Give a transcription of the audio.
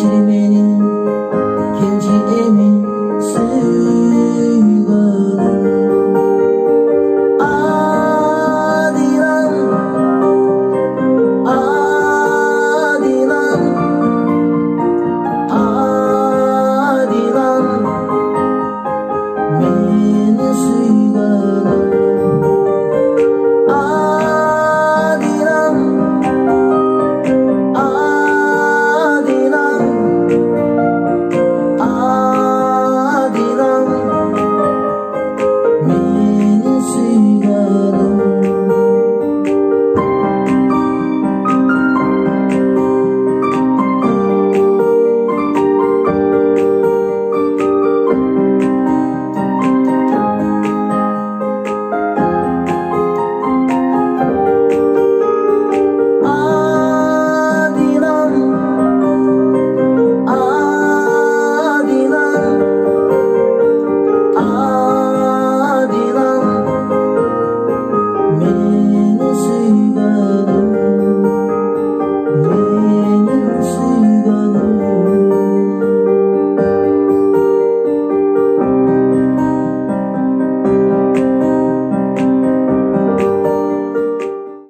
Chile